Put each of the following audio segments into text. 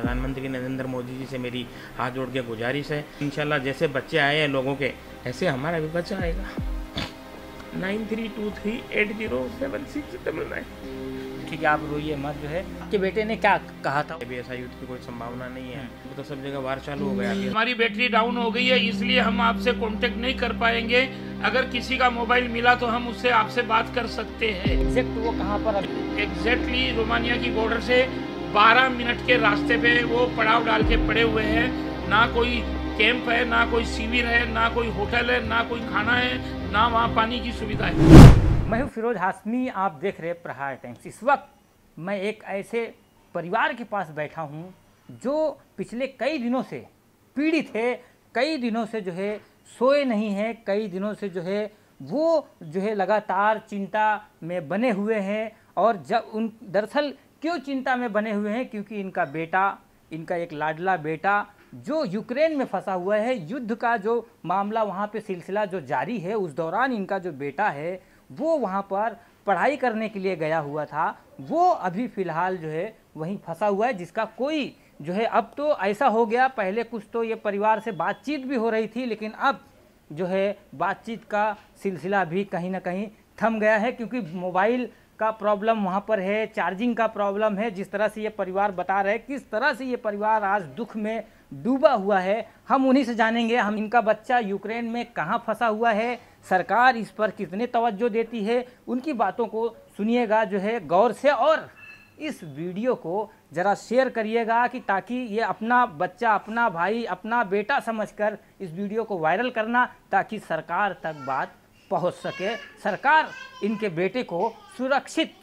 प्रधानमंत्री नरेंद्र मोदी जी से मेरी हाथ जोड़ के गुजारिश है। इंशाल्लाह जैसे बच्चे आए हैं लोगों के ऐसे हमारा भी बच्चा आएगा। Nine three two three eight zero seven six double nine ठीक है आप रोइए मत जो है। आपके बेटे ने क्या कहा था? अभी ऐसा युद्ध की कोई संभावना नहीं है। वो तो सब जगह वार चालू हो गया। हमारी बैटरी डाउन हो गई है इसलिए हम आपसे कांटेक्ट नहीं कर पाएँगे। अगर किसी का मोबाइल मिला तो हम उससे आपसे बात कर सकते हैं। एग्जैक्ट वो कहाँ पर एग्जैक्टली रोमानिया की बॉर्डर से 12 मिनट के रास्ते पे वो पड़ाव डाल के पड़े हुए हैं। ना कोई कैंप है, ना कोई शिविर है, ना कोई होटल है, ना कोई खाना है, ना वहाँ पानी की सुविधा है। मैं हूँ फिरोज हाशमी, आप देख रहे प्रहार टाइम्स। इस वक्त मैं एक ऐसे परिवार के पास बैठा हूँ जो पिछले कई दिनों से पीड़ित है, कई दिनों से जो है सोए नहीं हैं, कई दिनों से जो है वो जो है लगातार चिंता में बने हुए हैं और जब उन दरअसल क्यों चिंता में बने हुए हैं? क्योंकि इनका बेटा, इनका एक लाडला बेटा, जो यूक्रेन में फंसा हुआ है, युद्ध का जो मामला वहाँ पे सिलसिला जो जारी है, उस दौरान इनका जो बेटा है, वो वहाँ पर पढ़ाई करने के लिए गया हुआ था। वो अभी फ़िलहाल जो है, वहीं फंसा हुआ है, जिसका कोई जो है, अब तो ऐसा हो गया, पहले कुछ तो ये परिवार से बातचीत भी हो रही थी, लेकिन अब जो है, बातचीत का सिलसिला भी कहीं ना कहीं थम गया है, क्योंकि मोबाइल का प्रॉब्लम वहाँ पर है चार्जिंग का प्रॉब्लम है, जिस तरह से ये परिवार बता रहे हैं, किस तरह से ये परिवार आज दुख में डूबा हुआ है, हम उन्हीं से जानेंगे। हम, इनका बच्चा यूक्रेन में कहाँ फंसा हुआ है, सरकार इस पर कितने तवज्जो देती है, उनकी बातों को सुनिएगा जो है गौर से, और इस वीडियो को ज़रा शेयर करिएगा कि ताकि ये अपना बच्चा, अपना भाई, अपना बेटा समझकर इस वीडियो को वायरल करना, ताकि सरकार तक बात पहुँच सके, सरकार इनके बेटे को सुरक्षित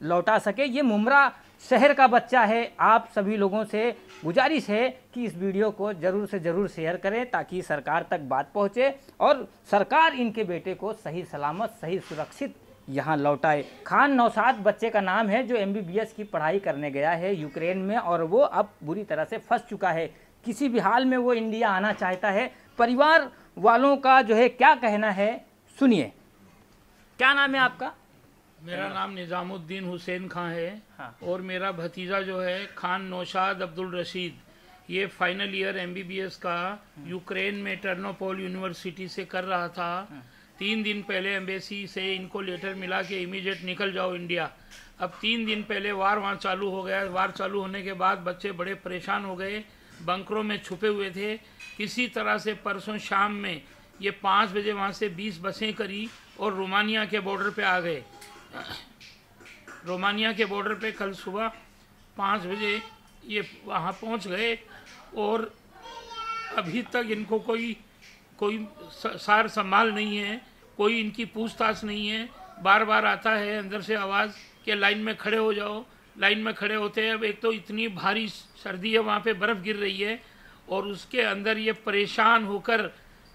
लौटा सके। ये मुमरा शहर का बच्चा है। आप सभी लोगों से गुजारिश है कि इस वीडियो को ज़रूर से ज़रूर शेयर करें ताकि सरकार तक बात पहुँचे और सरकार इनके बेटे को सही सलामत, सही सुरक्षित यहाँ लौटाए। खान नौसाद बच्चे का नाम है, जो एमबीबीएस की पढ़ाई करने गया है यूक्रेन में और वो अब बुरी तरह से फंस चुका है। किसी भी हाल में वो इंडिया आना चाहता है। परिवार वालों का जो है क्या कहना है? सुनिए। क्या नाम है आपका? मेरा नाम निज़ामुद्दीन हुसैन खां है हाँ। और मेरा भतीजा जो है खान नौशाद अब्दुल रशीद। ये फाइनल ईयर एमबीबीएस का यूक्रेन में टर्नोपोल यूनिवर्सिटी से कर रहा था। तीन दिन पहले एम्बेसी से इनको लेटर मिला कि इमीडिएट निकल जाओ इंडिया अब तीन दिन पहले वार वहाँ चालू हो गया। वार चालू होने के बाद बच्चे बड़े परेशान हो गए। बंकरों में छुपे हुए थे। किसी तरह से परसों शाम में ये पाँच बजे वहाँ से बीस बसें करी और रोमानिया के बॉर्डर पे आ गए। रोमानिया के बॉर्डर पे कल सुबह पाँच बजे ये वहाँ पहुँच गए और अभी तक इनको कोई कोई सार संभाल नहीं है, कोई इनकी पूछताछ नहीं है। बार बार आता है अंदर से आवाज़ कि लाइन में खड़े हो जाओ, लाइन में खड़े होते हैं। अब एक तो इतनी भारी सर्दी है, वहाँ पे बर्फ़ गिर रही है और उसके अंदर ये परेशान होकर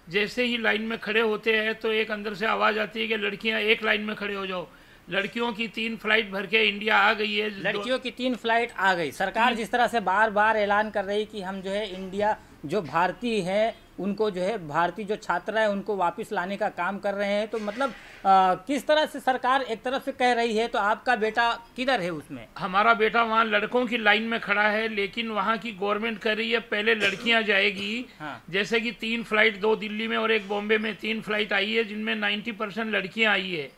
जैसे ही लाइन में खड़े होते हैं तो एक अंदर से आवाज़ आती है कि लड़कियाँ एक लाइन में खड़े हो जाओ। लड़कियों की तीन फ़्लाइट भर के इंडिया आ गई है। लड़कियों की तीन फ़्लाइट आ गई। सरकार जिस तरह से बार बार ऐलान कर रही कि हम जो है इंडिया जो भारतीय है उनको जो है भारतीय जो छात्र है उनको वापस लाने का काम कर रहे हैं। तो मतलब आ, किस तरह से सरकार एक तरफ़ से कह रही है तो आपका बेटा किधर है उसमें? हमारा बेटा वहाँ लड़कों की लाइन में खड़ा है लेकिन वहाँ की गवर्नमेंट कह रही है पहले लड़कियाँ जाएगी। हाँ। जैसे कि तीन फ़्लाइट दो दिल्ली में और एक बॉम्बे में तीन फ़्लाइट आई है जिनमें 90 परसेंट लड़कियाँ आई है।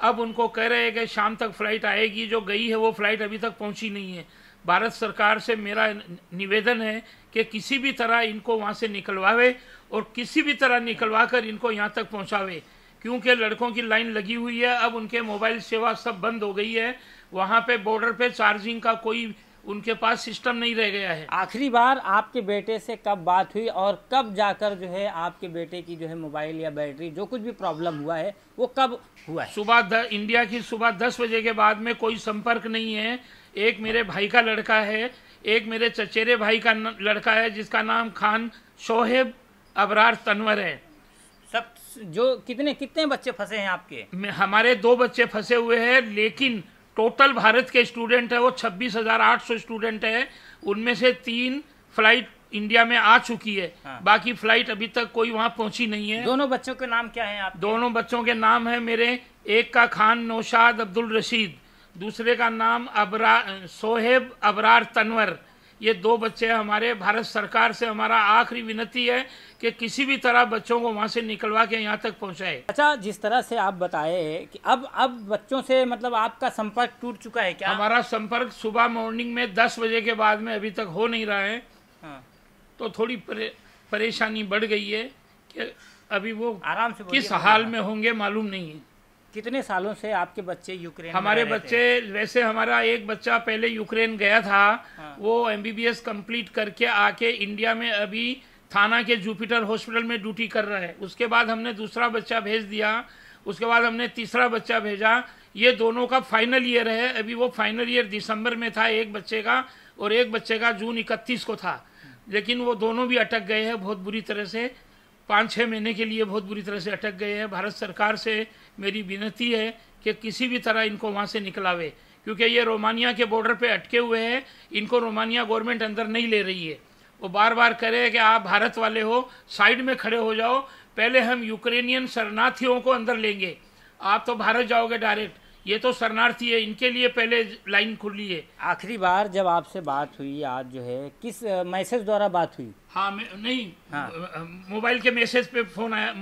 अब उनको कह रहे हैं कि शाम तक फ़्लाइट आएगी जो गई है वो फ़्लाइट अभी तक पहुँची नहीं है। भारत सरकार से मेरा निवेदन है कि किसी भी तरह इनको वहाँ से निकलवावे और किसी भी तरह निकलवा कर इनको यहाँ तक पहुँचावे। क्योंकि लड़कों की लाइन लगी हुई है अब उनके मोबाइल सेवा सब बंद हो गई है। वहाँ पे बॉर्डर पे चार्जिंग का कोई उनके पास सिस्टम नहीं रह गया है। आखिरी बार आपके बेटे से कब बात हुई और कब जाकर जो है आपके बेटे की जो है मोबाइल या बैटरी जो कुछ भी प्रॉब्लम हुआ है वो कब हुआ है? सुबह द, इंडिया की सुबह दस बजे के बाद में कोई संपर्क नहीं है। एक मेरे भाई का लड़का है एक मेरे चचेरे भाई का लड़का है जिसका नाम खान शोहेब अबरार तनवर है। सब जो कितने कितने बच्चे फंसे हैं आपके? हमारे दो बच्चे फंसे हुए हैं लेकिन टोटल भारत के स्टूडेंट है वो छब्बीस हज़ार आठ सौ स्टूडेंट है। उनमें से तीन फ़्लाइट इंडिया में आ चुकी है। हाँ। बाकी फ़्लाइट अभी तक कोई वहाँ पहुँची नहीं है। दोनों बच्चों के नाम क्या है आप दोनों बच्चों के नाम है मेरे एक का खान नौशाद अब्दुल रशीद। दूसरे का नाम अबरा सोहेब अबरार तनवर। ये दो बच्चे हैं हमारे। भारत सरकार से हमारा आखिरी विनती है कि किसी भी तरह बच्चों को वहाँ से निकलवा के यहाँ तक पहुँचाए। अच्छा जिस तरह से आप बताए कि अब अब बच्चों से मतलब आपका संपर्क टूट चुका है क्या? हमारा संपर्क सुबह मॉर्निंग में दस बजे के बाद में अभी तक हो नहीं रहा है। हाँ, तो थोड़ी परे, परेशानी बढ़ गई है कि अभी वो आराम से किस हाल में होंगे मालूम नहीं है। कितने सालों से आपके बच्चे यूक्रेन हमारे? बच्चे वैसे हमारा एक बच्चा पहले यूक्रेन गया था हाँ। वो एमबीबीएस कंप्लीट करके आके इंडिया में अभी थाना के जुपिटर हॉस्पिटल में ड्यूटी कर रहा है। उसके बाद हमने दूसरा बच्चा भेज दिया उसके बाद हमने तीसरा बच्चा भेजा। ये दोनों का फाइनल ईयर है। अभी वो फाइनल ईयर दिसंबर में था एक बच्चे का और एक बच्चे का जून इकतीस को था। लेकिन वो दोनों भी अटक गए हैं बहुत बुरी तरह से। पाँच छः महीने के लिए बहुत बुरी तरह से अटक गए हैं। भारत सरकार से मेरी विनती है कि किसी भी तरह इनको वहाँ से निकलावे, क्योंकि ये रोमानिया के बॉर्डर पे अटके हुए हैं। इनको रोमानिया गवर्नमेंट अंदर नहीं ले रही है। वो बार बार करे कि आप भारत वाले हो, साइड में खड़े हो जाओ। पहले हम यूक्रेनियन शरणार्थियों को अंदर लेंगे। आप तो भारत जाओगे डायरेक्ट। ये तो शरणार्थी है इनके लिए पहले लाइन खुली है। आखिरी बार जब आपसे बात हुई आज जो है किस मैसेज द्वारा बात हुई? हाँ नहीं हाँ। मोबाइल के मैसेज पे फ़ोन आया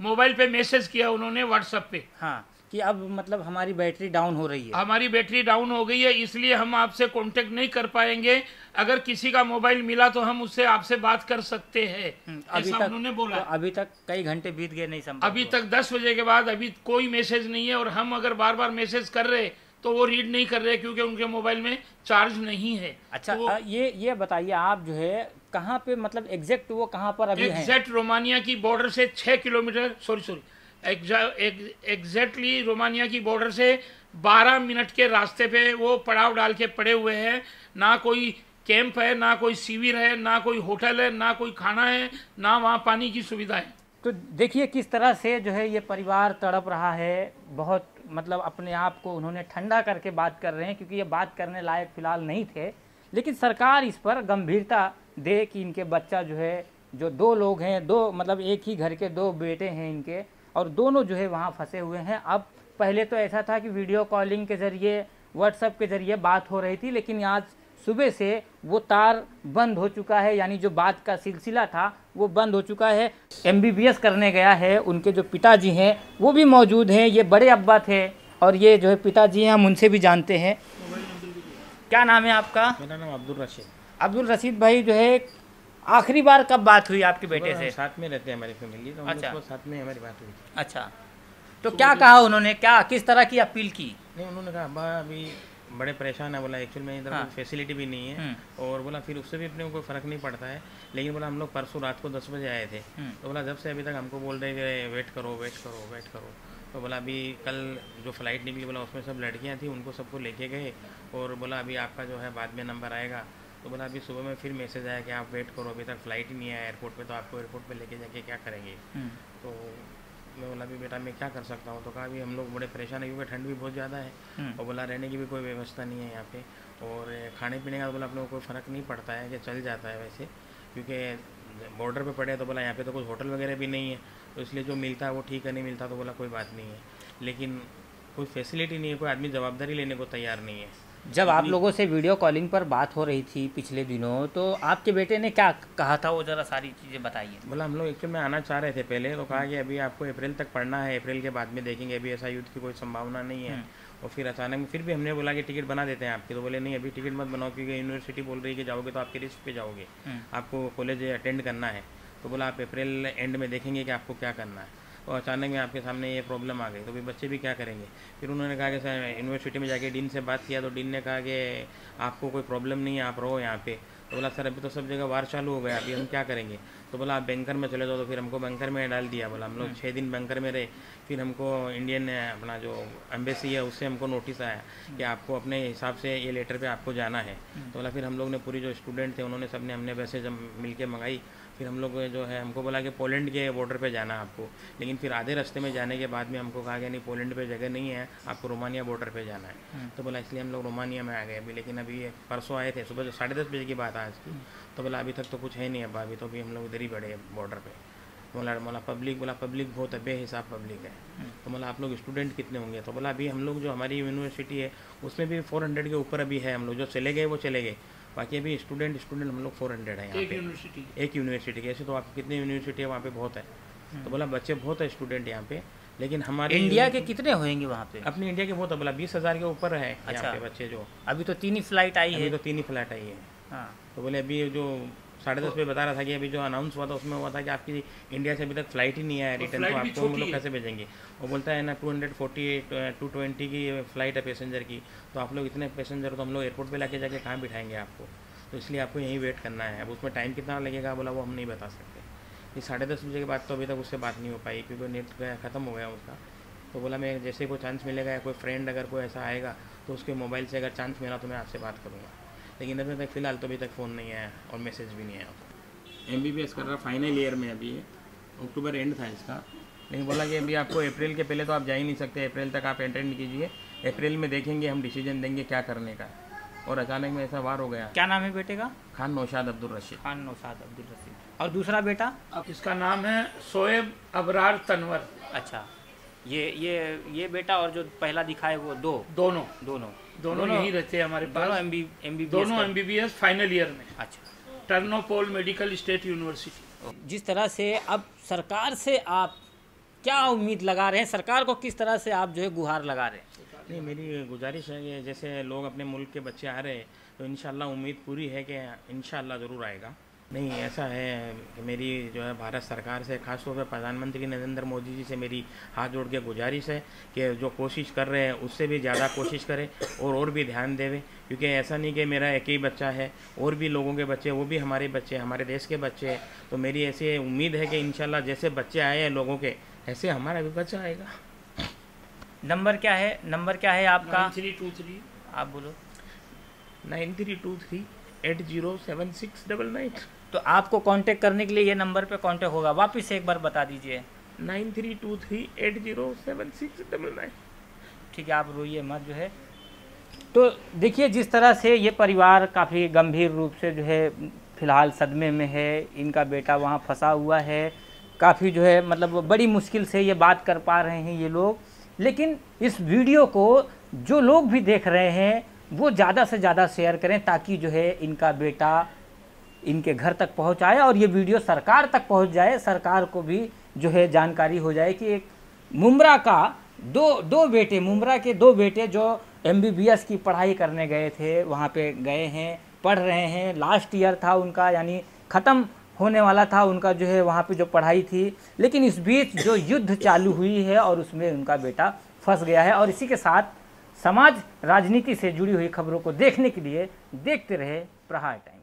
मोबाइल पे मैसेज किया उन्होंने व्हाट्सएप पे। हाँ। कि अब मतलब हमारी बैटरी डाउन हो रही है। हमारी बैटरी डाउन हो गई है इसलिए हम आपसे कांटेक्ट नहीं कर पाएँगे। अगर किसी का मोबाइल मिला तो हम उससे आपसे बात कर सकते हैं हम्म, अभी तक उन्होंने बोला। तो अभी तक कई घंटे बीत गए नहीं संपर्क अभी तक दस बजे के बाद अभी कोई मैसेज नहीं है और हम अगर बार बार मैसेज कर रहे तो वो रीड नहीं कर रहे क्योंकि उनके मोबाइल में चार्ज नहीं है। अच्छा तो ये ये बताइए आप जो है कहाँ पे मतलब एग्जैक्ट वो कहाँ पर अभी एग्जैक्ट रोमानिया की बॉर्डर से छः kilometre sorry sorry exactly Romania की बॉर्डर से 12 मिनट के रास्ते पे वो पड़ाव डाल के पड़े हुए हैं। ना कोई कैंप है, ना कोई शिविर है, ना कोई होटल है, ना कोई खाना है, ना वहाँ पानी की सुविधा है। तो देखिए किस तरह से जो है ये परिवार तड़प रहा है। बहुत मतलब अपने आप को उन्होंने ठंडा करके बात कर रहे हैं क्योंकि ये बात करने लायक फ़िलहाल नहीं थे। लेकिन सरकार इस पर गंभीरता दे कि इनके बच्चा जो है, जो दो लोग हैं, दो मतलब एक ही घर के दो बेटे हैं इनके और दोनों जो है वहाँ फंसे हुए हैं। अब पहले तो ऐसा था कि वीडियो कॉलिंग के ज़रिए व्हाट्सएप के ज़रिए बात हो रही थी लेकिन आज सुबह से वो तार बंद हो चुका है यानी जो बात का सिलसिला था वो बंद हो चुका है। एमबीबीएस करने गया है उनके जो पिताजी हैं वो भी मौजूद हैं ये बड़े अब्बा थे और ये जो है पिताजी हैं हम उनसे भी जानते हैं। क्या नाम है आपका? मेरा नाम अब्दुल रशीद। अब्दुल रशीद भाई जो है आखिरी बार कब बात हुई आपके बेटे से? साथ में रहते हैं हमारी फैमिली तो अच्छा। साथ में हमारी बात हुई अच्छा। तो क्या कहा उन्होंने? क्या किस तरह की अपील की? नहीं उन्होंने कहा अब्बा अभी बड़े परेशान है बोला एक्चुअल में इधर हाँ। फैसिलिटी भी नहीं है। और बोला फिर उससे भी अपने को कोई फ़र्क नहीं पड़ता है। लेकिन बोला हम लोग परसों रात को दस बजे आए थे। हम्म। तो बोला जब से अभी तक हमको बोल रहे कि वेट करो वेट करो वेट करो। तो बोला अभी कल जो फ़्लाइट निकली बोला उसमें सब लड़कियाँ थी उनको सबको लेके गए। और बोला अभी आपका जो है बाद में नंबर आएगा। तो बोला अभी सुबह में फिर मैसेज आया कि आप वेट करो अभी तक फ़्लाइट ही नहीं आया एयरपोर्ट पे तो आपको एयरपोर्ट पे लेके जाके क्या करेंगे? हम्म, तो मैं बोला अभी बेटा मैं क्या कर सकता हूँ? तो कहा अभी हम लोग बड़े परेशान है क्योंकि ठंड भी बहुत ज़्यादा है। हम्म, और बोला रहने की भी कोई व्यवस्था नहीं है यहाँ पे। और खाने पीने का तो बोला अपने को कोई फ़र्क नहीं पड़ता है कि चल जाता है वैसे क्योंकि बॉर्डर पे पड़े हैं तो बोला यहाँ पे तो कुछ होटल वगैरह भी नहीं है। तो इसलिए जो मिलता है वो ठीक है नहीं मिलता तो बोला कोई बात नहीं है। लेकिन कोई फैसिलिटी नहीं है कोई आदमी जवाबदारी लेने को तैयार नहीं है। जब आप लोगों से वीडियो कॉलिंग पर बात हो रही थी पिछले दिनों तो आपके बेटे ने क्या कहा था? वो ज़रा सारी चीज़ें बताइए। बोला हम लोग एक्चुअल में आना चाह रहे थे पहले तो कहा कि अभी आपको अप्रैल तक पढ़ना है अप्रैल के बाद में देखेंगे अभी ऐसा युद्ध की कोई संभावना नहीं है। और फिर अचानक में फिर भी हमने बोला कि टिकट बना देते हैं आपकी। तो बोले नहीं अभी टिकट मत बनाओ क्योंकि यूनिवर्सिटी बोल रही है कि जाओगे तो आपके रिस्क पे जाओगे। हम्म। आपको कॉलेज अटेंड करना है। तो बोला आप अप्रैल एंड में देखेंगे कि आपको क्या करना है। और अचानक में आपके सामने ये प्रॉब्लम आ गई। तो फिर बच्चे भी क्या करेंगे? फिर उन्होंने कहा कि सर यूनिवर्सिटी में जाके डीन से बात किया तो डीन ने कहा कि आपको कोई प्रॉब्लम नहीं है आप रहो यहाँ पे। तो बोला सर अभी तो सब जगह वार चालू हो गया अभी हम क्या करेंगे? तो बोला आप बैंकर में चले जाओ। तो फिर हमको बैंकर में डाल दिया बोला हम लोग छः दिन बैंकर में रहे। फिर हमको इंडियन अपना जो एम्बेसी है उससे हमको नोटिस आया कि आपको अपने हिसाब से ये लेटर पे आपको जाना है। तो बोला फिर हम लोग ने पूरी जो स्टूडेंट थे उन्होंने सबने हमने वैसे जब मिल के मंगाई। फिर हम लोग जो है हमको बोला कि पोलैंड के बॉर्डर पे जाना है आपको। लेकिन फिर आधे रास्ते में जाने के बाद में हमको कहा गया नहीं पोलैंड पे जगह नहीं है आपको रोमानिया बॉर्डर पे जाना है। तो बोला इसलिए हम लोग रोमानिया में आ गए अभी। लेकिन अभी परसों आए थे सुबह जो साढ़े दस बजे की बात आज की। तो बोला अभी तक तो कुछ है नहीं अब अभी तो अभी हम लोग इधर ही बढ़े बॉर्डर पे। बोला बोला पब्लिक बोला पब्लिक बहुत है बेहिसाब पब्लिक है। तो बोला आप लोग स्टूडेंट कितने होंगे? तो बोला अभी हम लोग जो हमारी यूनिवर्सिटी है उसमें भी फोर हंड्रेड के ऊपर अभी है हम लोग। जो चले गए वो चले गए। बाकी अभी स्टूडेंट स्टूडेंट हम लोग फोर हंड्रेड है यहाँ एक पे। यूनिवर्सिटी एक यूनिवर्सिटी के। ऐसे तो आप कितनी यूनिवर्सिटी है वहाँ पे बहुत है। तो बोला बच्चे बहुत है स्टूडेंट यहाँ पे। लेकिन हमारे इंडिया के कितने होंगे वहाँ पे? अपनी इंडिया के बहुत है। बोला बीस हज़ार के ऊपर है अच्छा। यहाँ पे बच्चे जो। अभी तो तीन ही फ़्लाइट आई अभी है। तो तीन ही फ़्लाइट आई है। हाँ। तो बोले अभी जो साढ़े दस पे बता रहा था कि अभी जो अनाउंस हुआ था उसमें हुआ था कि आपकी इंडिया से अभी तक फ़्लाइट ही नहीं आया रिटर्न तो आपको हम लोग कैसे भेजेंगे? वो बोलता है ना two hundred forty eight two twenty की फ़्लाइट है पैसेंजर की तो आप लोग इतने पैसेंजर तो हम लोग एयरपोर्ट पे लाके जाके कहाँ बिठाएँगे आपको? तो इसलिए आपको यहीं वेट करना है। अब उसमें टाइम कितना लगेगा बोला वो हम नहीं बता सकते। ये साढ़े दस बजे के बाद तो अभी तक उससे बात नहीं हो पाई क्योंकि नेट ख़त्म हो गया उसका। तो बोला मैं जैसे कोई चांस मिलेगा या कोई फ्रेंड अगर कोई ऐसा आएगा तो उसके मोबाइल से अगर चांस मिला तो मैं आपसे बात करूँगा। लेकिन अभी तक फ़िलहाल तो अभी तक फ़ोन नहीं आया और मैसेज भी नहीं आया एम बी बी एस कर रहा फाइनल ईयर में अभी। है अक्टूबर एंड था इसका। लेकिन बोला कि अभी आपको अप्रैल के पहले तो आप जा ही नहीं सकते अप्रैल तक आप अटेंड कीजिए। अप्रैल में देखेंगे हम डिसीज़न देंगे क्या करने का। और अचानक में ऐसा वार हो गया। क्या नाम है बेटे का? खान नौशाद अब्दुल रशीद। खान नौशाद अब्दुल रशीद। और दूसरा बेटा? अब इसका नाम है शोएब अबरार तनवर। अच्छा। ये ये ये बेटा और जो पहला दिखा है वो दो। दोनों। दोनों। दोनों यहीं रहते हैं हमारे पास। दोनों एम फाइनल ईयर में। अच्छा। टर्नोपोल मेडिकल स्टेट यूनिवर्सिटी जिस तरह से अब सरकार से आप क्या उम्मीद लगा रहे हैं? सरकार को किस तरह से आप जो है गुहार लगा रहे हैं? नहीं मेरी गुजारिश है कि जैसे लोग अपने मुल्क के बच्चे आ रहे हैं तो इन उम्मीद पूरी है कि इन ज़रूर आएगा। नहीं ऐसा है कि मेरी जो है भारत सरकार से खासतौर पर प्रधानमंत्री नरेंद्र मोदी जी से मेरी हाथ जोड़ के गुजारिश है कि जो कोशिश कर रहे हैं उससे भी ज़्यादा कोशिश करें और और भी ध्यान देवे। क्योंकि ऐसा नहीं कि मेरा एक ही बच्चा है और भी लोगों के बच्चे वो भी हमारे बच्चे हमारे देश के बच्चे हैं। तो मेरी ऐसी उम्मीद है कि इन जैसे बच्चे आए हैं लोगों के ऐसे हमारा भी बच्चा आएगा। नंबर क्या है? नंबर क्या है आपका? Three two three. आप बोलो। Nine three two three. Eight zero seven six double nine. तो आपको कांटेक्ट करने के लिए ये नंबर पे कांटेक्ट होगा। वापस एक बार बता दीजिए। Nine three two three eight zero seven six double nine. ठीक है आप रोइए मत जो है। तो देखिए जिस तरह से ये परिवार काफ़ी गंभीर रूप से जो है फ़िलहाल सदमे में है इनका बेटा वहाँ फंसा हुआ है काफ़ी जो है मतलब बड़ी मुश्किल से ये बात कर पा रहे हैं ये लोग। लेकिन इस वीडियो को जो लोग भी देख रहे हैं वो ज़्यादा से ज़्यादा शेयर करें ताकि जो है इनका बेटा इनके घर तक पहुँचाए और ये वीडियो सरकार तक पहुँच जाए, सरकार को भी जो है जानकारी हो जाए कि एक मुमरा का दो दो बेटे मुमरा के दो बेटे जो एमबीबीएस की पढ़ाई करने गए थे, वहाँ पे गए हैं, पढ़ रहे हैं। लास्ट ईयर था उनका, यानी ख़त्म होने वाला था उनका जो है वहाँ पे जो पढ़ाई थी। लेकिन इस बीच जो युद्ध चालू हुई है और उसमें उनका बेटा फंस गया है और इसी के साथ समाज राजनीति से जुड़ी हुई खबरों को देखने के लिए देखते रहे प्रहार टाइम